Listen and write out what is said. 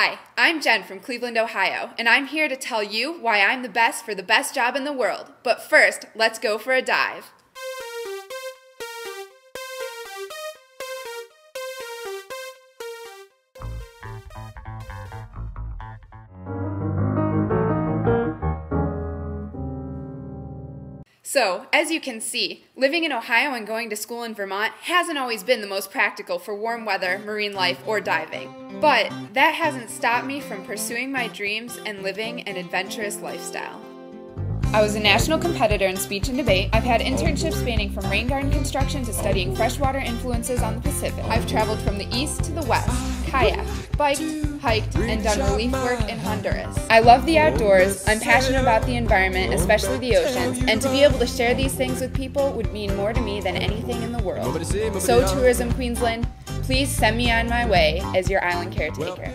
Hi, I'm Jen from Cleveland, Ohio, and I'm here to tell you why I'm the best for the best job in the world. But first, let's go for a dive. So, as you can see, living in Ohio and going to school in Vermont hasn't always been the most practical for warm weather, marine life, or diving. But that hasn't stopped me from pursuing my dreams and living an adventurous lifestyle. I was a national competitor in speech and debate. I've had internships spanning from rain garden construction to studying freshwater influences on the Pacific. I've traveled from the east to the west, kayaked, biked, hiked, and done relief work in Honduras. I love the outdoors, I'm passionate about the environment, especially the oceans, and to be able to share these things with people would mean more to me than anything in the world. So, Tourism Queensland, please send me on my way as your island caretaker.